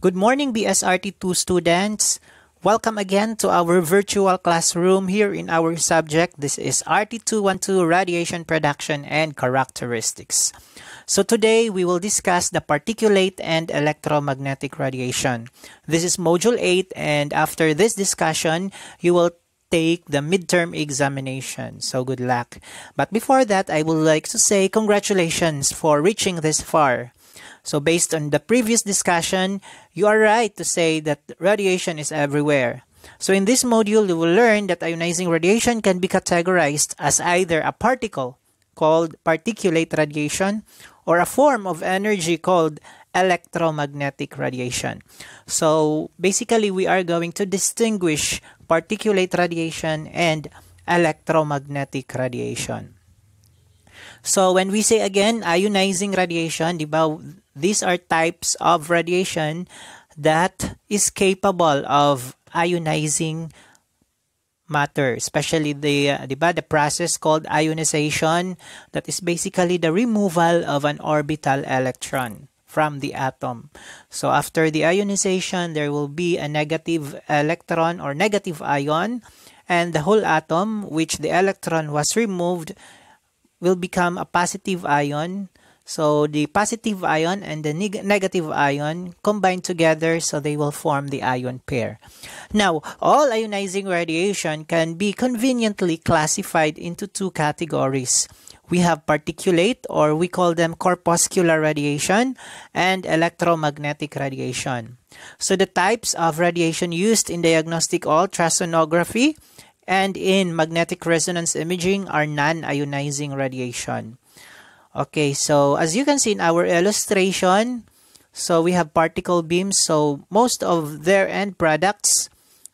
Good morning, BSRT2 students. Welcome again to our virtual classroom here in our subject. This is RT212 Radiation Production and Characteristics. So today we will discuss the particulate and electromagnetic radiation. This is Module 8 and after this discussion, you will take the midterm examination. So good luck. But before that, I would like to say congratulations for reaching this far. So based on the previous discussion, you are right to say that radiation is everywhere. So in this module, you will learn that ionizing radiation can be categorized as either a particle called particulate radiation or a form of energy called electromagnetic radiation. So basically, we are going to distinguish particulate radiation and electromagnetic radiation. So when we say again ionizing radiation, di these are types of radiation that is capable of ionizing matter, especially the uh, di ba, the process called ionization that is basically the removal of an orbital electron from the atom. So after the ionization, there will be a negative electron or negative ion and the whole atom which the electron was removed will become a positive ion. So the positive ion and the neg negative ion combine together so they will form the ion pair. Now, all ionizing radiation can be conveniently classified into two categories. We have particulate or we call them corpuscular radiation and electromagnetic radiation. So the types of radiation used in diagnostic ultrasonography and in magnetic resonance imaging are non-ionizing radiation. Okay, so as you can see in our illustration, so we have particle beams. So most of their end products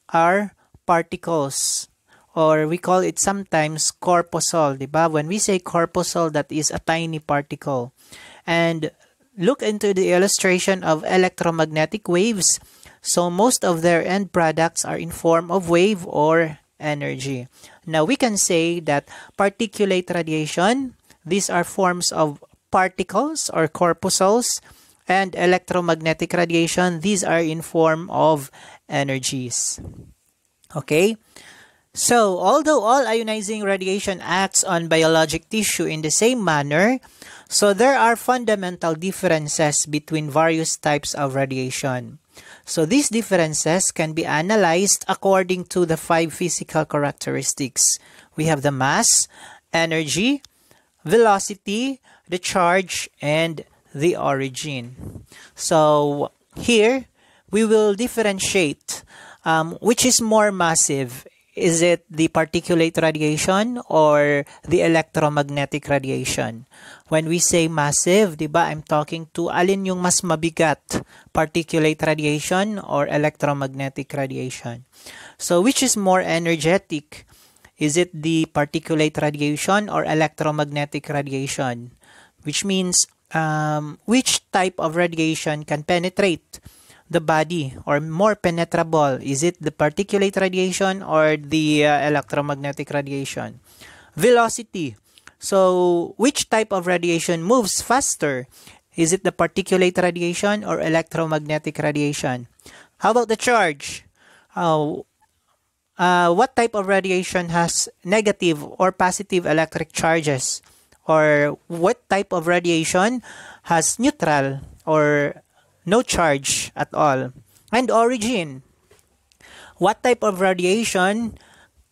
are particles or we call it sometimes corpuscle, diba? When we say corpuscle, that is a tiny particle. And look into the illustration of electromagnetic waves. So most of their end products are in form of wave or energy. Now we can say that particulate radiation, these are forms of particles or corpuscles and electromagnetic radiation, these are in form of energies. Okay? So, although all ionizing radiation acts on biologic tissue in the same manner, so there are fundamental differences between various types of radiation. So these differences can be analyzed according to the five physical characteristics. We have the mass, energy, velocity, the charge, and the origin. So here, we will differentiate um, which is more massive is it the particulate radiation or the electromagnetic radiation? When we say massive, di ba, I'm talking to alin yung mas mabigat, particulate radiation or electromagnetic radiation. So, which is more energetic? Is it the particulate radiation or electromagnetic radiation? Which means, um, which type of radiation can penetrate the body or more penetrable? Is it the particulate radiation or the uh, electromagnetic radiation? Velocity. So, which type of radiation moves faster? Is it the particulate radiation or electromagnetic radiation? How about the charge? Uh, uh, what type of radiation has negative or positive electric charges? Or what type of radiation has neutral or no charge at all. And origin. What type of radiation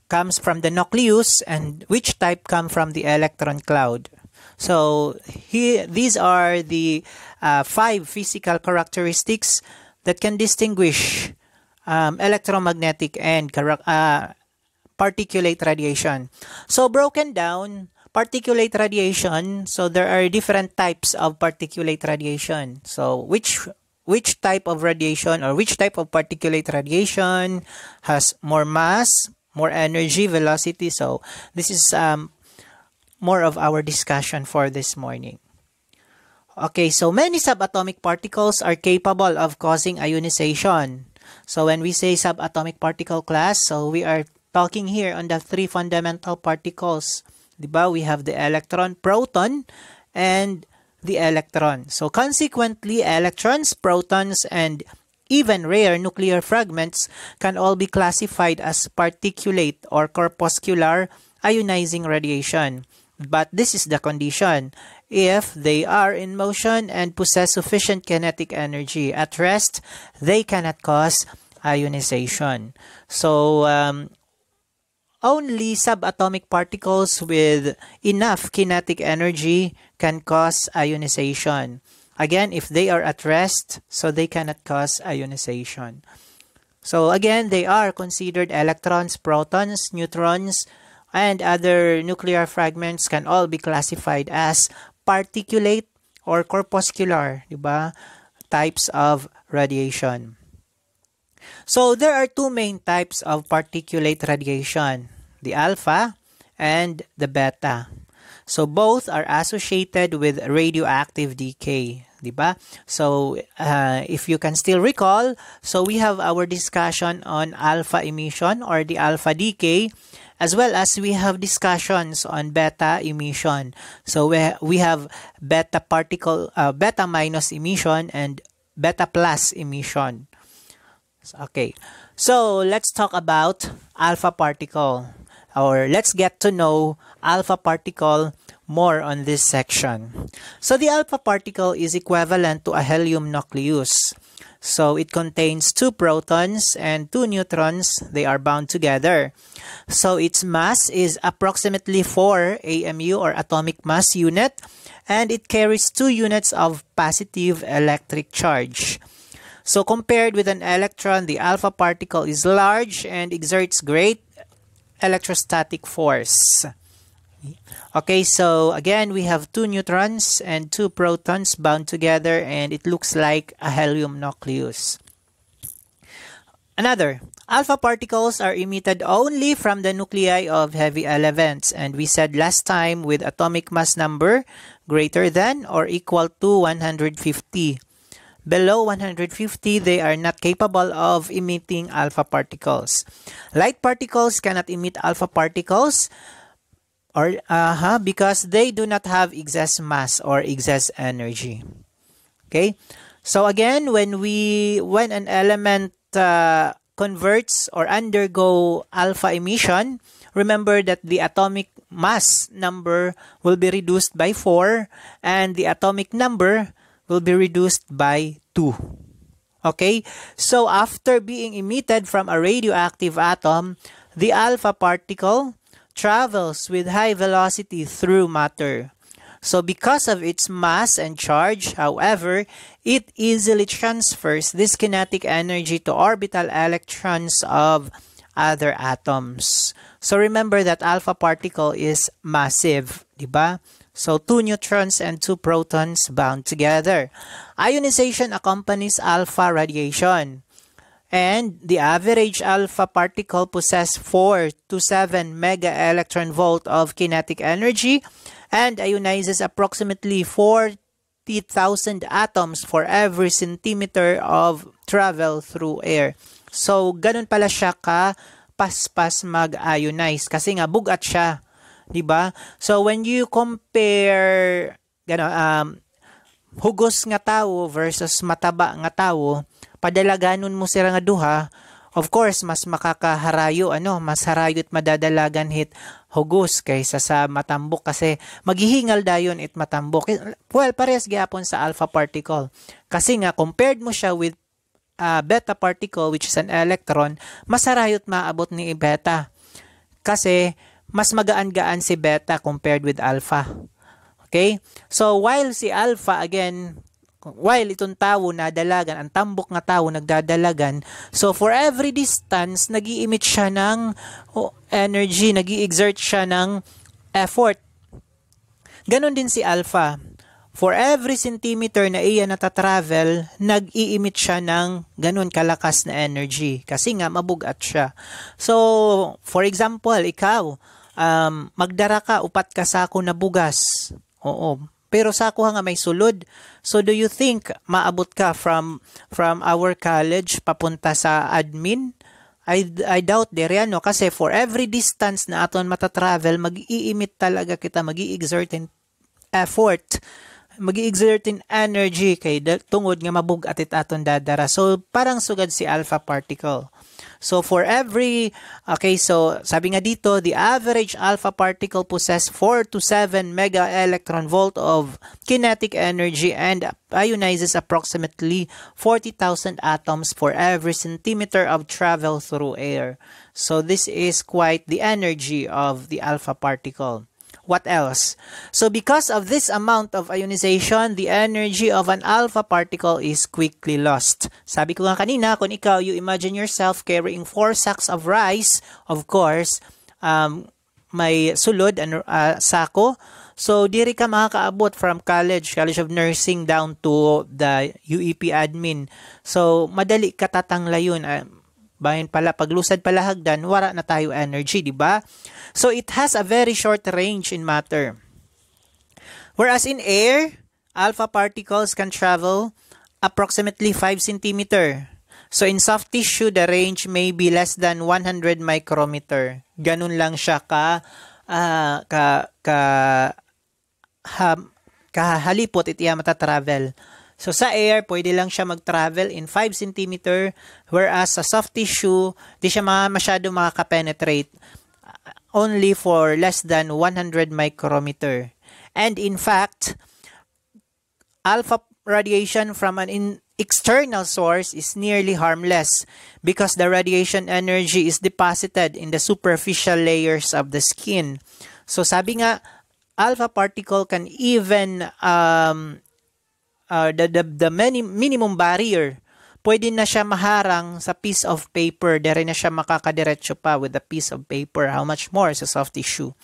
comes from the nucleus and which type come from the electron cloud? So here, these are the uh, five physical characteristics that can distinguish um, electromagnetic and uh, particulate radiation. So broken down, particulate radiation, so there are different types of particulate radiation. So which which type of radiation or which type of particulate radiation has more mass, more energy, velocity. So this is um, more of our discussion for this morning. Okay, so many subatomic particles are capable of causing ionization. So when we say subatomic particle class, so we are talking here on the three fundamental particles. Diba? We have the electron, proton, and the electron. So consequently, electrons, protons, and even rare nuclear fragments can all be classified as particulate or corpuscular ionizing radiation. But this is the condition if they are in motion and possess sufficient kinetic energy. At rest, they cannot cause ionization. So, um, only subatomic particles with enough kinetic energy can cause ionization. Again, if they are at rest, so they cannot cause ionization. So again, they are considered electrons, protons, neutrons, and other nuclear fragments can all be classified as particulate or corpuscular, diba? types of radiation. So there are two main types of particulate radiation, the alpha and the beta. So both are associated with radioactive decay, diba? So uh, if you can still recall, so we have our discussion on alpha emission or the alpha decay as well as we have discussions on beta emission. So we, we have beta particle, uh, beta minus emission and beta plus emission. Okay, so let's talk about alpha particle or let's get to know alpha particle more on this section. So the alpha particle is equivalent to a helium nucleus. So it contains two protons and two neutrons. They are bound together. So its mass is approximately 4 AMU or atomic mass unit and it carries 2 units of positive electric charge. So compared with an electron, the alpha particle is large and exerts great electrostatic force. Okay, so again, we have two neutrons and two protons bound together and it looks like a helium nucleus. Another, alpha particles are emitted only from the nuclei of heavy elements and we said last time with atomic mass number greater than or equal to 150. Below 150, they are not capable of emitting alpha particles. Light particles cannot emit alpha particles or uh -huh, because they do not have excess mass or excess energy. Okay? So again, when we when an element uh, converts or undergo alpha emission, remember that the atomic mass number will be reduced by 4 and the atomic number will be reduced by 2. Okay? So after being emitted from a radioactive atom, the alpha particle travels with high velocity through matter. So because of its mass and charge, however, it easily transfers this kinetic energy to orbital electrons of other atoms. So remember that alpha particle is massive, diba? So two neutrons and two protons bound together. Ionization accompanies alpha radiation. And the average alpha particle possess 4 to 7 mega electron volt of kinetic energy and ionizes approximately 40,000 atoms for every centimeter of travel through air. So, ganun pala siya ka paspas mag-ionize kasi nga bugat siya, 'di ba? So when you compare gano um hugos nga tawo versus mataba nga tawo, padalaganon mo sila nga duha, of course, mas makakaharayo, ano, mas harayo at madadalagan hit hugos kaysa sa matambok kasi maghihingal dayon it matambok. Well, parehas gyapon sa alpha particle. Kasi nga, compared mo siya with uh, beta particle, which is an electron, mas harayo at maabot ni beta. Kasi, mas magaan-gaan si beta compared with alpha. Okay? So, while si alpha, again, while itong tao na dalagan, ang tambok nga tao nagdadalagan, so for every distance, nag emit siya ng oh, energy, nag exert siya ng effort. Ganon din si alpha. For every centimeter na iya natatravel, nag-i-emit siya ng ganun kalakas na energy. Kasi nga, mabugat siya. So, for example, ikaw, um, magdara ka, upat ka sa ako na bugas. Oo, pero sa ako nga may sulod. So do you think maabot ka from from our college papunta sa admin? I, I doubt there yan, no? Kasi for every distance na aton matatravel, mag-i-emit talaga kita, mag exert in energy kay tungod nga mabug atit aton dadara. So parang sugad si alpha particle. So for every, okay, so sabi nga dito, the average alpha particle possess 4 to 7 mega electron volt of kinetic energy and ionizes approximately 40,000 atoms for every centimeter of travel through air. So this is quite the energy of the alpha particle. What else? So because of this amount of ionization, the energy of an alpha particle is quickly lost. Sabi ko nga kanina, kung ikaw, you imagine yourself carrying four sacks of rice, of course, um, may sulod, ano, uh, sako. So, diri ka makakaabot from college, College of Nursing down to the UEP admin. So, madali katatangla yun. Uh, bayan pala, paglusad pala hagdan, wara na tayo energy, di ba? So it has a very short range in matter. Whereas in air, alpha particles can travel approximately 5 cm. So in soft tissue, the range may be less than 100 micrometer. Ganun lang siya ka uh, ka ka ha, kahalipot itiya mata-travel. So sa air, pwede lang siya mag-travel in 5 cm whereas sa soft tissue, di siya masyado makaka-penetrate only for less than 100 micrometer. And in fact, alpha radiation from an in external source is nearly harmless because the radiation energy is deposited in the superficial layers of the skin. So sabi nga, alpha particle can even um, uh, the, the, the many, minimum barrier pwede na siya maharang sa piece of paper. Dere na siya makakadiretso pa with a piece of paper. How much more sa soft tissue?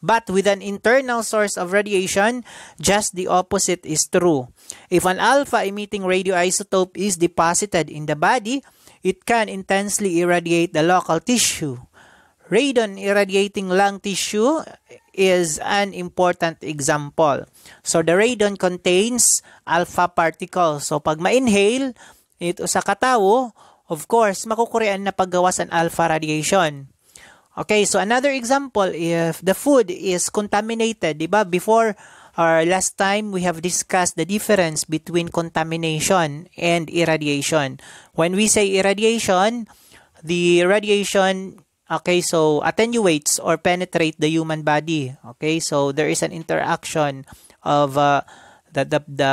But with an internal source of radiation, just the opposite is true. If an alpha-emitting radioisotope is deposited in the body, it can intensely irradiate the local tissue. Radon irradiating lung tissue is an important example. So the radon contains alpha particles. So pag ma-inhale, ito sa katawo, of course, makukurian na paggawas ang alpha radiation. Okay, so another example, if the food is contaminated, di ba? Before our last time, we have discussed the difference between contamination and irradiation. When we say irradiation, the radiation, okay, so attenuates or penetrate the human body. Okay, so there is an interaction of uh, the, the, the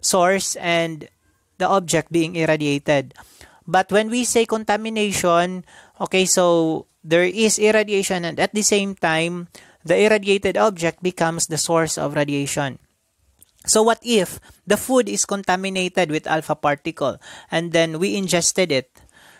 source and the object being irradiated. But when we say contamination, okay, so there is irradiation and at the same time, the irradiated object becomes the source of radiation. So what if the food is contaminated with alpha particle and then we ingested it?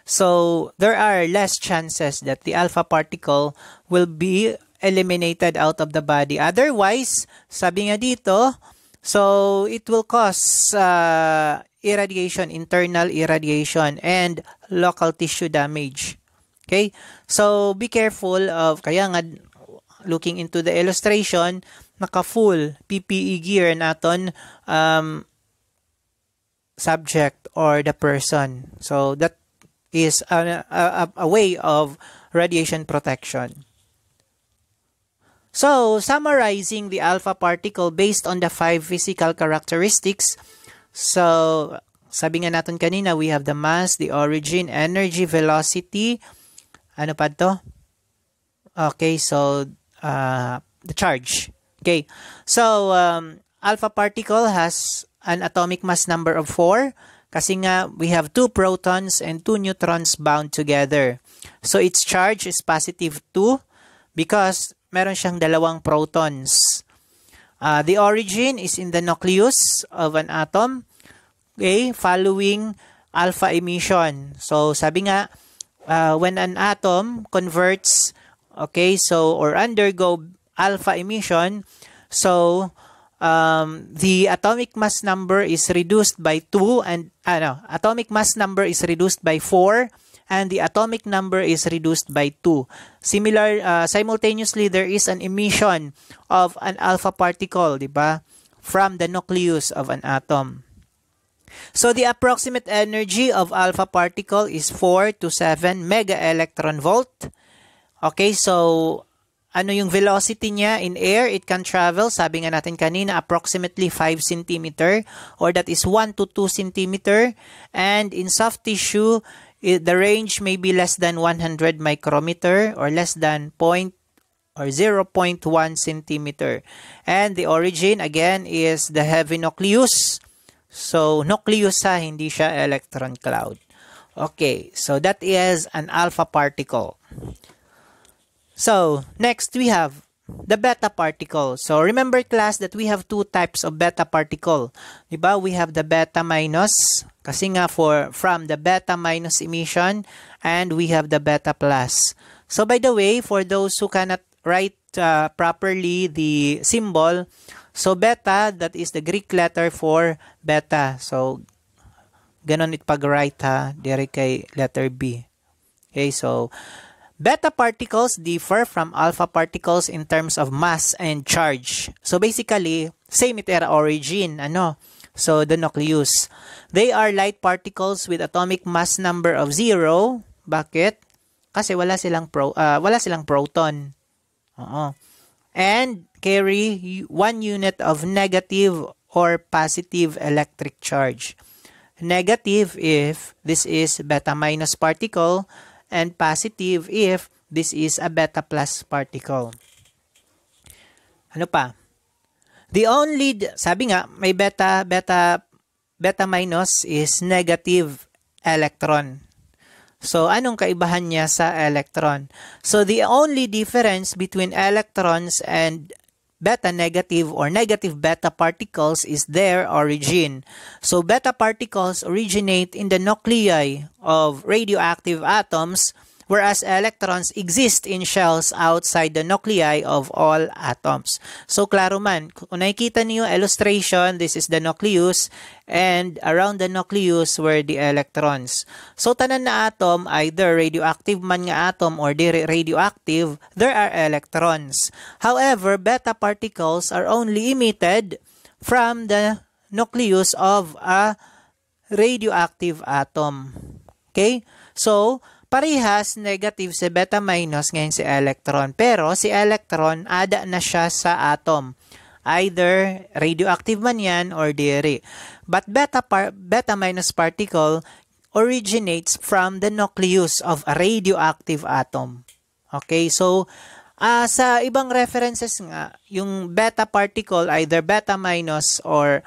So there are less chances that the alpha particle will be eliminated out of the body. Otherwise, sabi nga dito, so it will cause uh, irradiation, internal irradiation, and local tissue damage. Okay? So, be careful of, kaya nga, looking into the illustration, naka-full PPE gear naton um, subject or the person. So, that is a, a, a way of radiation protection. So, summarizing the alpha particle based on the five physical characteristics, So, sabi nga natin kanina, we have the mass, the origin, energy, velocity. Ano pa to? Okay, so uh, the charge. Okay, so um, alpha particle has an atomic mass number of 4 kasi nga we have two protons and two neutrons bound together. So its charge is positive 2 because meron siyang dalawang protons. Uh, the origin is in the nucleus of an atom, okay, following alpha emission. So, sabi nga, uh, when an atom converts, okay, so, or undergo alpha emission, so, um, the atomic mass number is reduced by 2 and, ano, atomic mass number is reduced by 4 and the atomic number is reduced by 2. Similar, uh, simultaneously, there is an emission of an alpha particle, di ba? From the nucleus of an atom. So the approximate energy of alpha particle is 4 to 7 mega electron volt. Okay, so ano yung velocity niya in air, it can travel, sabi nga natin kanina, approximately 5 cm or that is 1 to 2 cm. And in soft tissue, the range may be less than 100 micrometer or less than point or 0.1 centimeter. And the origin, again, is the heavy nucleus. So, nucleus ha, hindi siya electron cloud. Okay, so that is an alpha particle. So, next we have the beta particle. So, remember class that we have two types of beta particle. Diba? We have the beta minus, kasi nga for, from the beta minus emission, and we have the beta plus. So, by the way, for those who cannot write uh, properly the symbol, so beta, that is the Greek letter for beta. So, ganon it pag-write ha, dire kay letter B. Okay, so, Beta particles differ from alpha particles in terms of mass and charge. So basically, same it era origin, ano? So the nucleus. They are light particles with atomic mass number of zero. Bakit? Kasi wala silang pro uh, wala silang proton. Oo. And carry one unit of negative or positive electric charge. Negative if this is beta minus particle and positive if this is a beta plus particle. Ano pa? The only, sabi nga, may beta, beta, beta minus is negative electron. So, anong kaibahan niya sa electron? So, the only difference between electrons and beta negative or negative beta particles is their origin. So beta particles originate in the nuclei of radioactive atoms whereas electrons exist in shells outside the nuclei of all atoms. So, klaro man, kung nakikita niyo illustration, this is the nucleus, and around the nucleus were the electrons. So, tanan na atom, either radioactive man nga atom or di radioactive, there are electrons. However, beta particles are only emitted from the nucleus of a radioactive atom. Okay? So, Parehas negative si beta minus ngayon si electron. Pero si electron, ada na siya sa atom. Either radioactive man yan or diri. But beta, par- beta minus particle originates from the nucleus of a radioactive atom. Okay, so uh, sa ibang references nga, yung beta particle, either beta minus or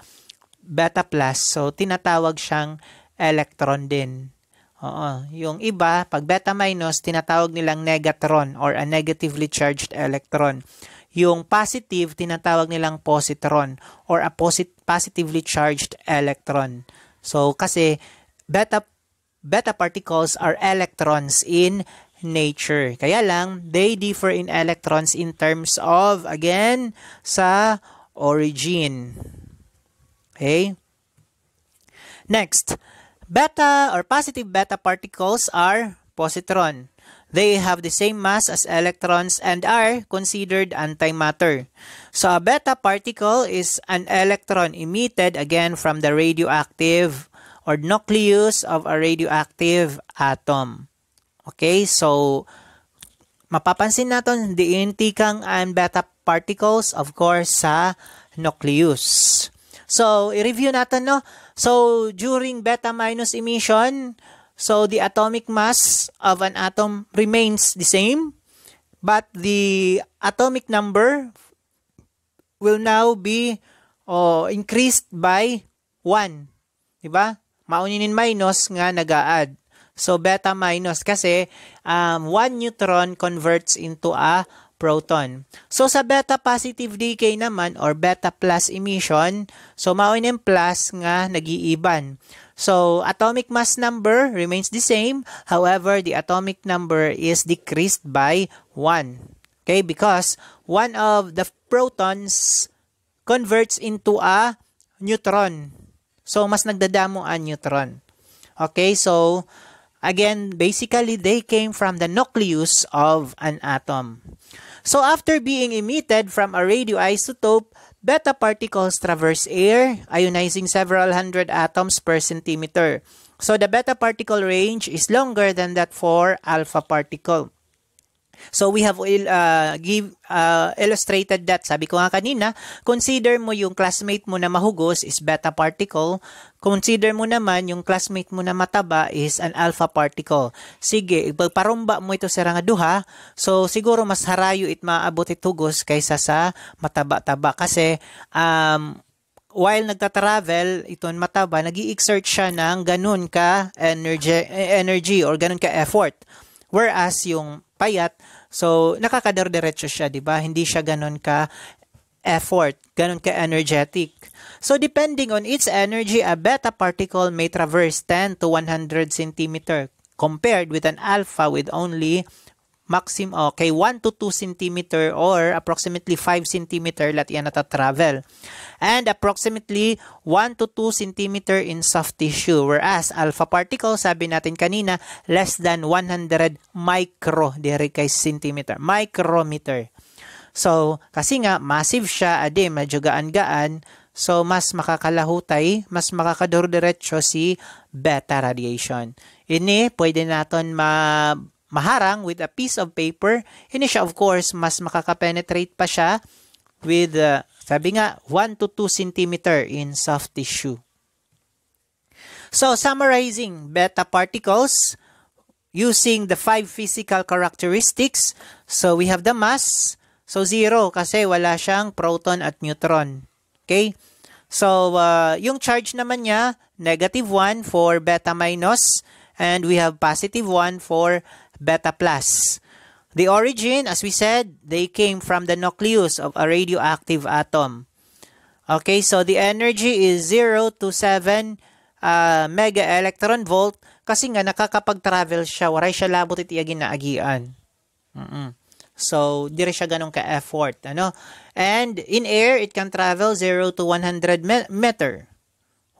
beta plus, so tinatawag siyang electron din. Oo. Yung iba, pag beta minus, tinatawag nilang negatron or a negatively charged electron. Yung positive, tinatawag nilang positron or a posit- positively charged electron. So, kasi beta beta particles are electrons in nature. Kaya lang, they differ in electrons in terms of, again, sa origin. Okay? Next, Beta or positive beta particles are positron. They have the same mass as electrons and are considered antimatter. So a beta particle is an electron emitted again from the radioactive or nucleus of a radioactive atom. Okay, so mapapansin natin diinti kang ang beta particles of course sa nucleus. So, i-review natin, no? So, during beta minus emission, so the atomic mass of an atom remains the same, but the atomic number will now be oh, increased by 1. Diba? Mauninin minus nga nag-add. So, beta minus kasi um, 1 neutron converts into a proton. So sa beta positive decay naman or beta plus emission, so mao yung plus nga nagiiban. So atomic mass number remains the same, however the atomic number is decreased by 1. Okay, because one of the protons converts into a neutron. So mas nagdadamo ang neutron. Okay, so again, basically they came from the nucleus of an atom. So after being emitted from a radioisotope, beta particles traverse air, ionizing several hundred atoms per centimeter. So the beta particle range is longer than that for alpha particle. So we have uh, give, uh, illustrated that. Sabi ko nga kanina, consider mo yung classmate mo na mahugos is beta particle. Consider mo naman yung classmate mo na mataba is an alpha particle. Sige, ipagparumba mo ito sa nga duha, so siguro mas harayo it maabot it hugos kaysa sa mataba-taba. Kasi um, while nagta-travel, ito mataba, nag exert siya ng ganun ka energy, energy or ganun ka effort. Whereas yung payat, so nakakaderderecho siya, 'di ba? Hindi siya ganun ka effort, ganun ka energetic. So depending on its energy, a beta particle may traverse 10 to 100 cm compared with an alpha with only maximum okay 1 to 2 cm or approximately 5 cm lat yan nata-travel. And approximately 1 to 2 cm in soft tissue. Whereas alpha particle sabi natin kanina less than 100 micro dire kay centimeter micrometer. So kasi nga massive siya ade medyo gaan-gaan. So, mas makakalahutay, mas makakadurdiretso si beta radiation. Ini, pwede naton ma maharang with a piece of paper. Ini siya, of course, mas makakapenetrate pa siya with, uh, sabi nga, 1 to 2 cm in soft tissue. So, summarizing beta particles using the five physical characteristics. So, we have the mass. So, zero kasi wala siyang proton at neutron. Okay? So, uh, yung charge naman niya, negative 1 for beta minus, and we have positive 1 for beta plus. The origin, as we said, they came from the nucleus of a radioactive atom. Okay, so the energy is 0 to 7 uh, mega electron volt kasi nga nakakapag-travel siya, waray siya labot iti ginaagian. Mm-mm. So, dire siya ganun ka-effort. Ano? And in air, it can travel 0 to 100 meter.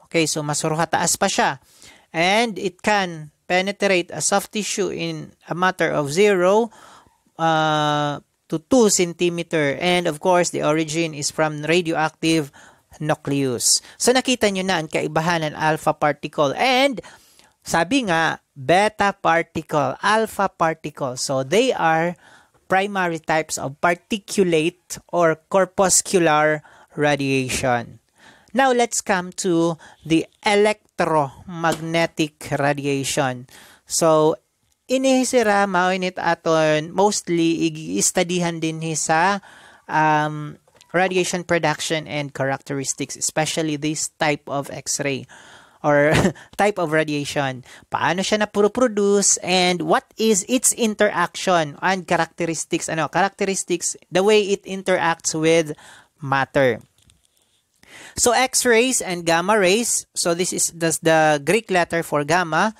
Okay, so mas taas pa siya. And it can penetrate a soft tissue in a matter of 0 uh, to 2 centimeter. And of course, the origin is from radioactive nucleus. So nakita nyo na ang kaibahan ng alpha particle. And sabi nga, beta particle, alpha particle. So they are primary types of particulate or corpuscular radiation. Now let's come to the electromagnetic radiation. So inihisira maunit aton mostly i-studyhan din sa um, radiation production and characteristics especially this type of X-ray or type of radiation. Paano siya na-produce and what is its interaction and characteristics, ano, characteristics, the way it interacts with matter. So X-rays and gamma rays, so this is the, the Greek letter for gamma.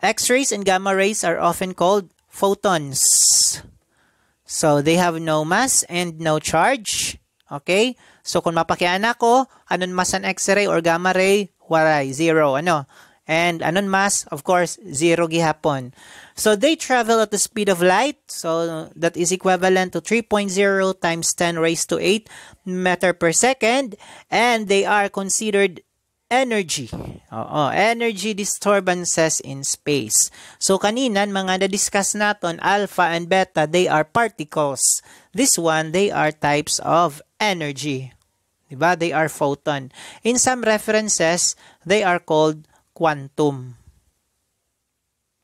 X-rays and gamma rays are often called photons. So they have no mass and no charge. Okay? So kung mapakian ako, anon mas an X-ray or gamma ray, waray, zero, ano. And anon mas, of course, zero gihapon. So they travel at the speed of light. So that is equivalent to 3.0 times 10 raised to 8 meter per second. And they are considered energy. Oo, energy disturbances in space. So kaninan mga na-discuss naton alpha and beta, they are particles. This one, they are types of energy. Diba? They are photon. In some references, they are called quantum.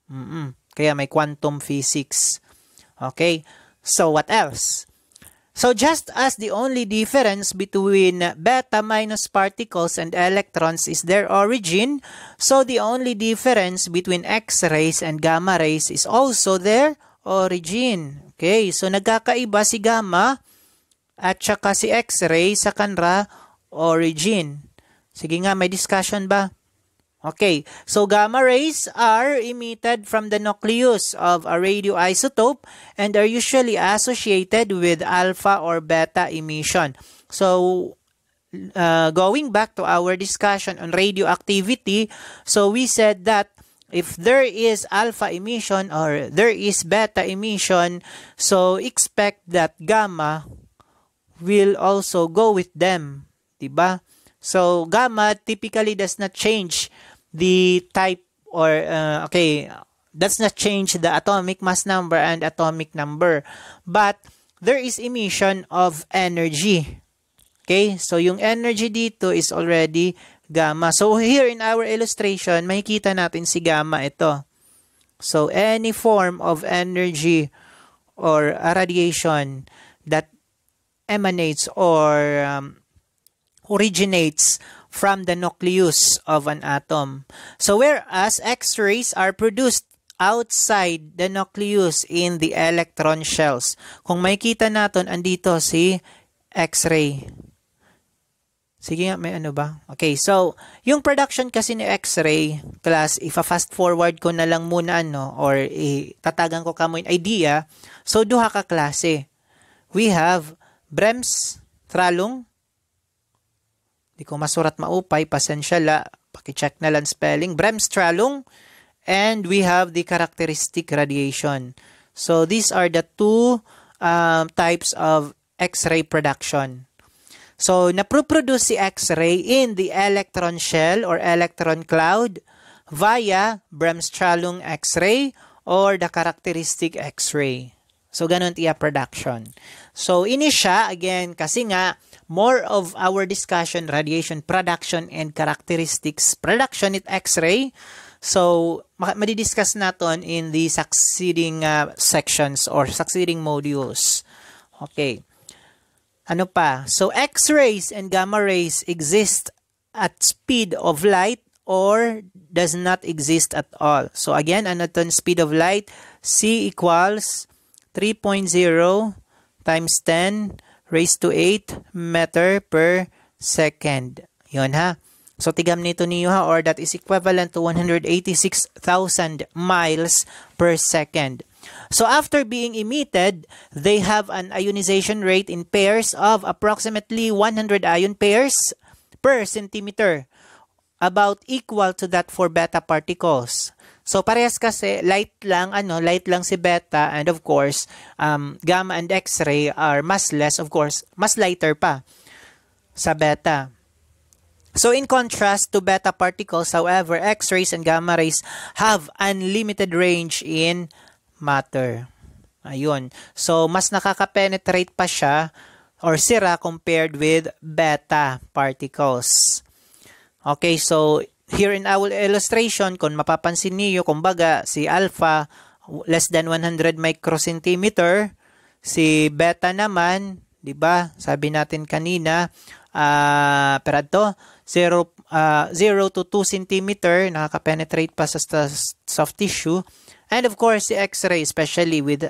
Mm-mm. Kaya may quantum physics. Okay? So, what else? So, just as the only difference between beta minus particles and electrons is their origin, so the only difference between X-rays and gamma rays is also their origin. Okay, so nagkakaiba si gamma at saka si X-ray sa kanra origin. Sige nga, may discussion ba? Okay, so gamma rays are emitted from the nucleus of a radioisotope and are usually associated with alpha or beta emission. So, uh, going back to our discussion on radioactivity, so we said that if there is alpha emission or there is beta emission, so expect that gamma will also go with them. Diba? So, gamma typically does not change the type or, uh, okay, does not change the atomic mass number and atomic number. But there is emission of energy. Okay? So yung energy dito is already gamma. So here in our illustration, makikita natin si gamma ito. So any form of energy or radiation that emanates or um, originates from the nucleus of an atom. So whereas X-rays are produced outside the nucleus in the electron shells. Kung makikita natin, andito si X-ray. Sige nga, may ano ba? Okay, so, yung production kasi ni X-ray class, ifa-fast forward ko na lang muna, ano, or itatagan ko kamo yung idea. So, duha ka klase. We have Brems, Tralung. Di ko masurat maupay, pasensya la. Pakicheck na lang spelling. Brems, Tralung. And we have the characteristic radiation. So, these are the two um, types of X-ray production. So, naproproduce si X-ray in the electron shell or electron cloud via Bremsstrahlung X-ray or the characteristic X-ray. So, ganun tiya production. So, ini siya, again, kasi nga, more of our discussion, radiation production and characteristics production at X-ray. So, madidiscuss natin in the succeeding uh, sections or succeeding modules. Okay. Ano pa? So, X-rays and gamma rays exist at speed of light or does not exist at all. So, again, ano to speed of light? C equals 3.0 times 10 raised to 8 meter per second. Yun ha. So, tigam nito niyo ha, or that is equivalent to 186,000 miles per second. So after being emitted, they have an ionization rate in pairs of approximately 100 ion pairs per centimeter, about equal to that for beta particles. So parehas kasi light lang ano, light lang si beta and of course, um, gamma and X-ray are mas less, of course, mas lighter pa sa beta. So in contrast to beta particles, however, X-rays and gamma rays have unlimited range in matter. Ayun. So, mas nakaka-penetrate pa siya or sira compared with beta particles. Okay, so here in our illustration, kung mapapansin niyo, kumbaga si alpha less than 100 microcentimeter, si beta naman, 'di ba? Sabi natin kanina, uh, pero to 0 uh, 0 to 2 centimeter nakaka-penetrate pa sa soft tissue And of course, the X-ray, especially with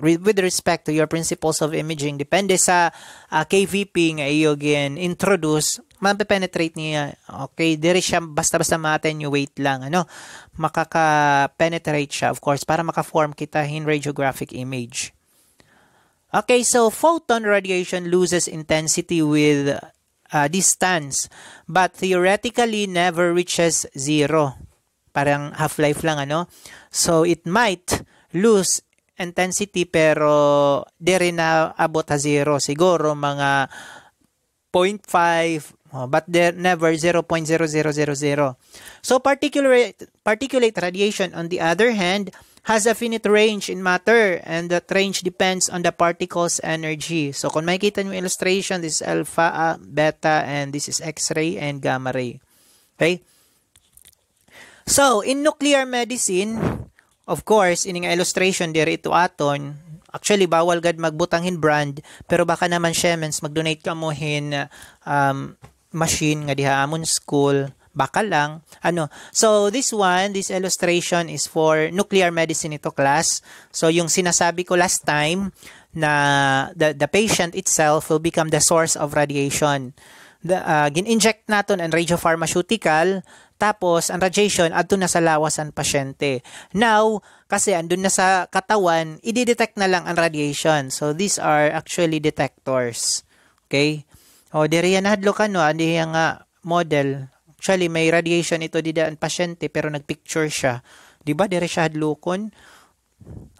with respect to your principles of imaging, depende sa uh, ah, KVP nga iyo gin introduce, mape-penetrate niya. Okay, dire siya basta-basta ma-attenuate lang, ano, makaka-penetrate siya, of course, para maka-form kita in radiographic image. Okay, so photon radiation loses intensity with uh, distance, but theoretically never reaches zero. Parang half-life lang, ano? So, it might lose intensity pero di rin na abot sa zero. Siguro mga 0.5 oh, but there never 0.0000. So particulate particulate radiation on the other hand has a finite range in matter and that range depends on the particle's energy. So kung makikita niyo illustration this is alpha, beta and this is x-ray and gamma ray. Okay? So, in nuclear medicine, of course, ining illustration diri ito aton, actually bawal gad magbutanghin brand, pero baka naman Siemens mag-donate ka mo hin um, machine nga diha amon school, baka lang. Ano? So, this one, this illustration is for nuclear medicine ito class. So, yung sinasabi ko last time na the, the patient itself will become the source of radiation. The, uh, gin-inject naton ang radiopharmaceutical tapos, ang radiation, adto na sa lawas ang pasyente. Now, kasi andun na sa katawan, i-detect na lang ang radiation. So, these are actually detectors. Okay? O, diri yan hadlo ka, no? Andi nga model. Actually, may radiation ito dida ang pasyente, pero nagpicture siya. Di ba, diri siya hadlokon?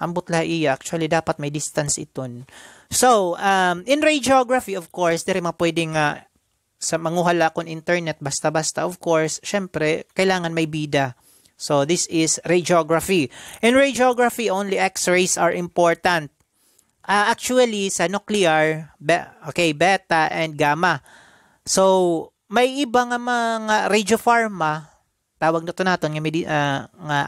Ambot la iya. Actually, dapat may distance iton. So, um, in radiography, of course, diri ma pwedeng uh, sa manguhala kon internet basta-basta of course syempre kailangan may bida So this is radiography. In radiography, only X-rays are important. Uh, actually, sa nuclear, be- okay, beta and gamma. So, may iba nga mga radiopharma, tawag na to natin, nga, uh, nga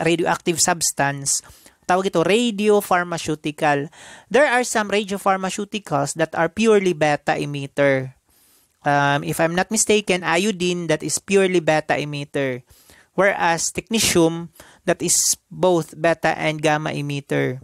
radioactive substance, tawag ito radiopharmaceutical. There are some radiopharmaceuticals that are purely beta emitter. Um, if I'm not mistaken, iodine that is purely beta emitter. Whereas technetium that is both beta and gamma emitter.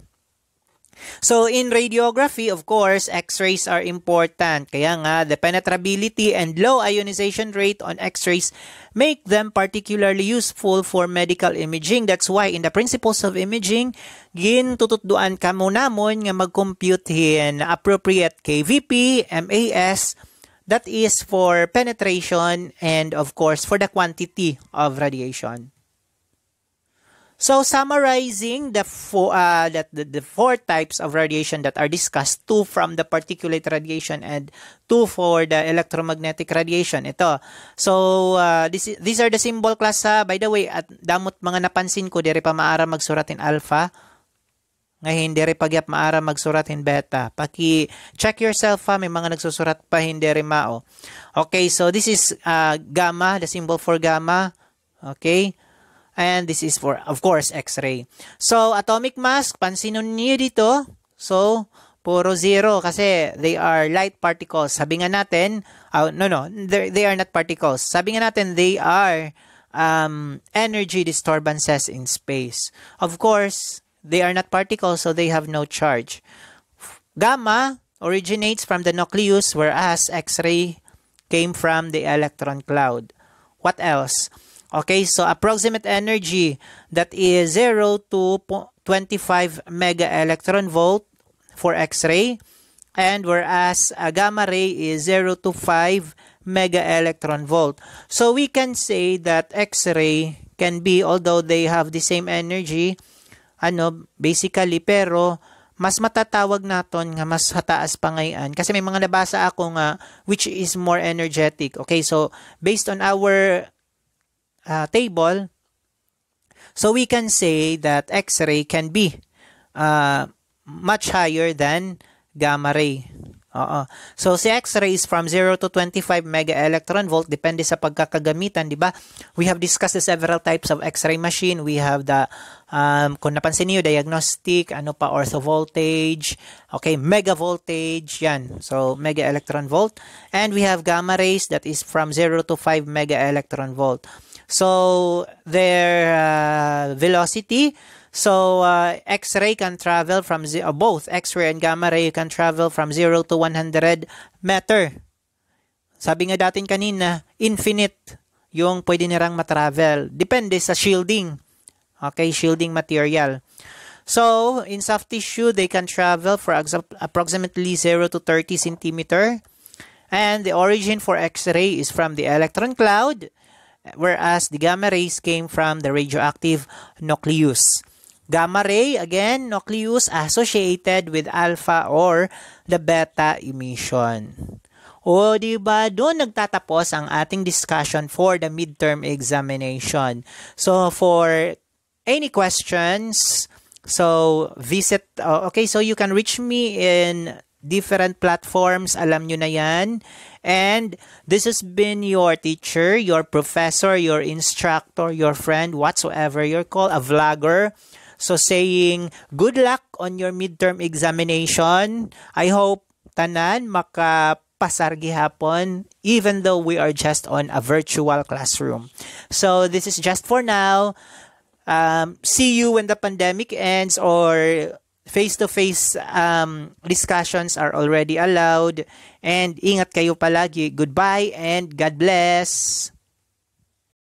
So in radiography, of course, X-rays are important. Kaya nga, the penetrability and low ionization rate on X-rays make them particularly useful for medical imaging. That's why in the principles of imaging, gin tututduan ka mo namon nga mag-compute hin appropriate KVP, MAS, that is for penetration and of course for the quantity of radiation. So summarizing the four uh, that the, the four types of radiation that are discussed, two from the particulate radiation and two for the electromagnetic radiation. Ito. So uh, this, these are the symbol class ha. By the way, at damot mga napansin ko diri pa maara magsuratin alpha. Ngayon, hindi rin pagyap maara magsuratin beta. Paki check yourself ha, may mga nagsusurat pa hindi rin mao. Okay, so this is uh, gamma, the symbol for gamma. Okay. And this is for, of course, X-ray. So, atomic mass, pansinon niyo dito. So, puro zero kasi they are light particles. Sabi nga natin, uh, no, no, they are not particles. Sabi nga natin, they are um, energy disturbances in space. Of course, they are not particles, so they have no charge. Gamma originates from the nucleus, whereas X-ray came from the electron cloud. What else? Okay, so approximate energy that is 0 to 25 mega electron volt for X-ray and whereas a gamma ray is 0 to 5 mega electron volt. So we can say that X-ray can be although they have the same energy ano basically pero mas matatawag naton nga mas hataas pa ngayon kasi may mga nabasa ako nga which is more energetic. Okay, so based on our uh, table, so we can say that X-ray can be uh, much higher than gamma ray. Oo. So, si X-ray is from 0 to 25 mega electron volt. Depende sa pagkakagamitan, di ba? We have discussed the several types of X-ray machine. We have the, um, kung napansin niyo, diagnostic, ano pa, ortho voltage, okay, mega voltage, yan. So, mega electron volt. And we have gamma rays that is from 0 to 5 mega electron volt. So their uh, velocity, so uh, X-ray can travel from uh, both X-ray and gamma ray can travel from 0 to 100 meter. Sabi nga datin kanina, infinite yung pwede nirang matravel. Depende sa shielding. Okay, shielding material. So, in soft tissue, they can travel for approximately 0 to 30 centimeter. And the origin for X-ray is from the electron cloud whereas the gamma rays came from the radioactive nucleus. Gamma ray, again, nucleus associated with alpha or the beta emission. O, di ba, doon nagtatapos ang ating discussion for the midterm examination. So, for any questions, so visit, uh, okay, so you can reach me in different platforms, alam nyo na yan. And this has been your teacher, your professor, your instructor, your friend, whatsoever you're called, a vlogger. So saying, good luck on your midterm examination. I hope tanan makapasar gihapon even though we are just on a virtual classroom. So this is just for now. Um, see you when the pandemic ends or face-to-face um, discussions are already allowed. And ingat kayo palagi. Goodbye and God bless.